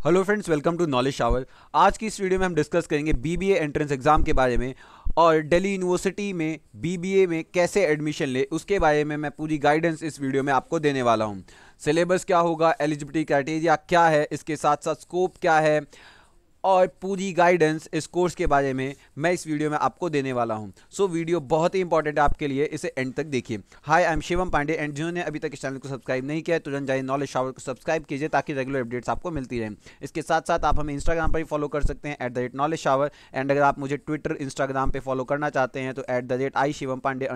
Hello friends welcome to Knowledge Shower आज की इस वीडियो में हम डिस्कस करेंगे बीबीए एंट्रेंस एग्ज़ाम के बारे में और दिल्ली यूनिवर्सिटी में बीबीए में कैसे एडमिशन ले, उसके बारे में मैं पूरी गाइडेंस इस वीडियो में आपको देने वाला हूँ। सिलेबस क्या होगा एलिजिबिलिटी क्राइटेरिया क्या है, इसके साथ साथ स्कोप क्या है और पूरी गाइडेंस इस कोर्स के बारे में मैं इस वीडियो में आपको देने वाला हूँ। सो so, वीडियो बहुत ही इंपॉर्टेंट है आपके लिए इसे एंड तक देखिए। Hi I am Shivam Pandey and जिन्होंने अभी तक इस चैनल को सब्सक्राइब नहीं किया तुरंत जाइए नॉलेज शावर को सब्सक्राइब कीजिए ताकि रेगुलर अपडेट्स आपको मिलती रहे। इसके साथ साथ आप हमें इंस्टाग्राम पर ही फॉलो कर सकते हैं at the rate Knowledge Shower and अगर आप मुझे ट्विटर इंस्टाग्राम पर फॉलो करना चाहते हैं तो at the rate I Shivam Pandey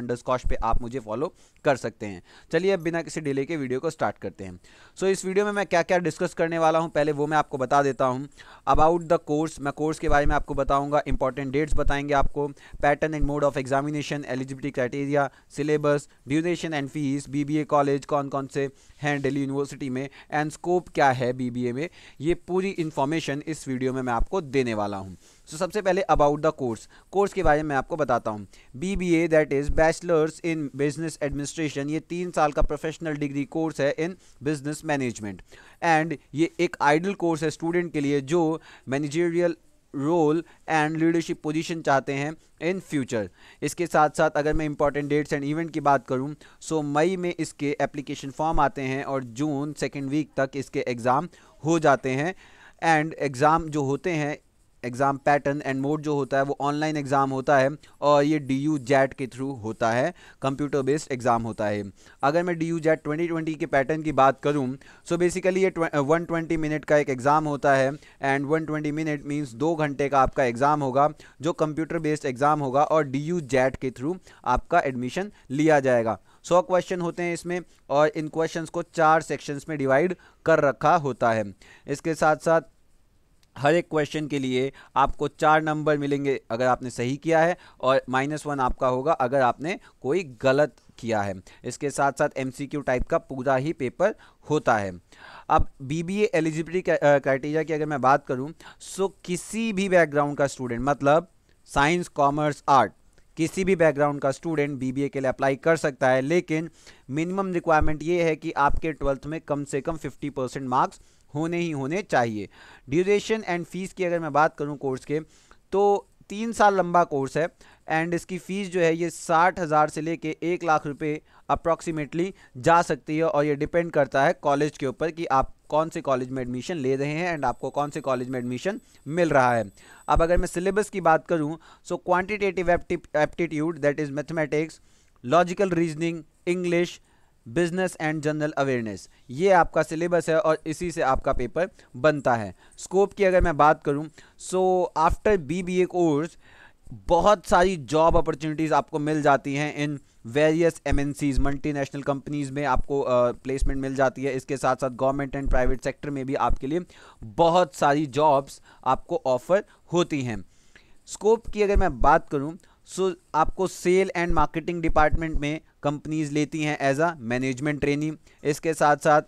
आप मुझे फॉलो कर सकते हैं। चलिए अब बिना किसी डिले के वीडियो को स्टार्ट करते हैं। सो इस वीडियो में मैं क्या क्या डिस्कस करने वाला हूँ पहले वो मैं आपको बता देता हूँ। अबाउट द कोर्स मैं कोर्स के बारे में आपको बताऊँगा इंपॉर्टेंट डेट्स बताएँगे आपको pattern and mode of examination eligibility criteria syllabus duration and fees BBA college कौन कौन से हैं दिल्ली यूनिवर्सिटी में एंड स्कोप क्या है बीबीए में, ये पूरी इन्फॉर्मेशन इस वीडियो में मैं आपको देने वाला हूँ। सो सबसे पहले अबाउट द कोर्स कोर्स के बारे में मैं आपको बताता हूँ. B B A that is bachelors in business administration ये तीन साल का प्रोफेशनल डिग्री कोर्स है इन बिज़नेस मैनेजमेंट एंड ये एक आइडल कोर्स है स्टूडेंट के लिए जो managerial role and leadership position चाहते हैं इन फ्यूचर इसके साथ साथ अगर मैं इंपॉर्टेंट डेट्स एंड इवेंट की बात करूँ सो मई में इसके एप्लीकेशन फॉर्म आते हैं और जून सेकेंड वीक तक इसके एग्ज़ाम हो जाते हैं. एंड एग्ज़ाम जो होते हैं एग्ज़ाम पैटर्न एंड मोड जो होता है, वो ऑनलाइन एग्ज़ाम होता है और ये डी यू जैट के थ्रू होता है कंप्यूटर बेस्ड एग्ज़ाम होता है। अगर मैं D U JAT twenty twenty के पैटर्न की बात करूँ सो बेसिकली ये वन ट्वेंटी मिनट का एक एग्ज़ाम होता है and one twenty minute means दो घंटे का आपका एग्ज़ाम होगा, जो कंप्यूटर बेस्ड एग्ज़ाम होगा और डी यू जैट के थ्रू आपका एडमिशन लिया जाएगा। सौ क्वेश्चन होते हैं इसमें और इन क्वेश्चंस को चार सेक्शंस में डिवाइड कर रखा होता है। इसके साथ साथ हर एक क्वेश्चन के लिए आपको चार नंबर मिलेंगे अगर आपने सही किया है और माइनस वन आपका होगा अगर आपने कोई गलत किया है। इसके साथ साथ एमसीक्यू टाइप का पूरा ही पेपर होता है। अब बीबीए एलिजिबिलिटी क्राइटेरिया की अगर मैं बात करूँ सो किसी भी बैकग्राउंड का स्टूडेंट मतलब साइंस कॉमर्स आर्ट किसी भी बैकग्राउंड का स्टूडेंट बीबीए के लिए अप्लाई कर सकता है, लेकिन मिनिमम रिक्वायरमेंट ये है कि आपके ट्वेल्थ में कम से कम 50 परसेंट मार्क्स होने ही होने चाहिए। ड्यूरेशन एंड फ़ीस की अगर मैं बात करूँ कोर्स के तो तीन साल लंबा कोर्स है एंड इसकी फ़ीस जो है ये साठ हज़ार से लेके एक लाख रुपए अप्रॉक्सीमेटली जा सकती है और ये डिपेंड करता है कॉलेज के ऊपर कि आप कौन से कॉलेज में एडमिशन ले रहे हैं एंड आपको कौन से कॉलेज में एडमिशन मिल रहा है। अब अगर मैं सिलेबस की बात करूँ so quantitative aptitude that is mathematics logical reasoning English business and general awareness ये आपका सिलेबस है और इसी से आपका पेपर बनता है। स्कोप की अगर मैं बात करूँ सो आफ्टर बीबीए कोर्स बहुत सारी जॉब अपॉर्चुनिटीज़ आपको मिल जाती हैं in various M N Cs multi companies में आपको प्लेसमेंट uh, मिल जाती है। इसके साथ साथ गवर्नमेंट एंड प्राइवेट सेक्टर में भी आपके लिए बहुत सारी जॉब्स आपको ऑफ़र होती हैं। स्कोप की अगर मैं बात करूँ सो so, आपको सेल एंड मार्केटिंग डिपार्टमेंट में कंपनीज़ लेती हैं एज अ मैनेजमेंट ट्रेनिंग इसके साथ साथ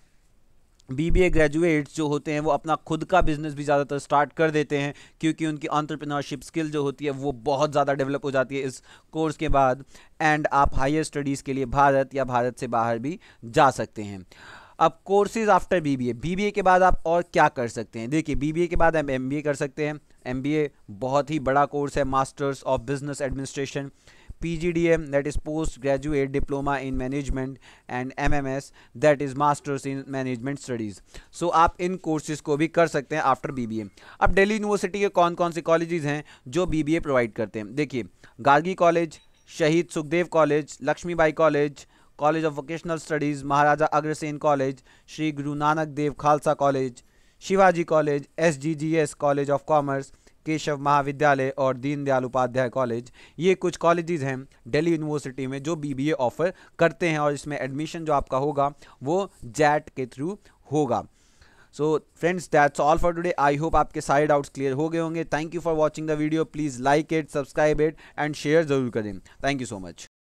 बीबीए ग्रेजुएट्स जो होते हैं वो अपना खुद का बिज़नेस भी ज़्यादातर स्टार्ट कर देते हैं क्योंकि उनकी ऑन्टरप्रिनरशिप स्किल जो होती है वो बहुत ज़्यादा डेवलप हो जाती है इस कोर्स के बाद. एंड आप हायर स्टडीज़ के लिए भारत या भारत से बाहर भी जा सकते हैं. अब कोर्सेज आफ्टर बीबीए बीबीए के बाद आप और क्या कर सकते हैं? देखिए बीबीए के बाद आप एमबीए कर सकते हैं। एमबीए बहुत ही बड़ा कोर्स है masters of business administration PGDM that is post graduate diploma in management and MMS that is masters in management studies. So, आप इन कोर्सेज को भी कर सकते हैं आफ्टर बीबीए अब दिल्ली यूनिवर्सिटी के कौन कौन से कॉलेजेस हैं जो बीबीए प्रोवाइड करते हैं? देखिए Gargi College Shaheed Sukhdev College Laxmibai College College of Vocational Studies Maharaja Agrasen College Shri Guru Nanak Dev Khalsa College Shivaji College S G G S College of Commerce Keshav Mahavidyalaya और Deendayal Upadhyay college ये कुछ colleges हैं Delhi university में जो BBA offer करते हैं और इसमें एडमिशन जो आपका होगा, वो जैट के थ्रू होगा। So friends that's all for today I hope आपके सारे डाउट्स क्लियर हो गए होंगे। Thank you for watching the video please like it subscribe it and share ज़रूर करें। Thank you so much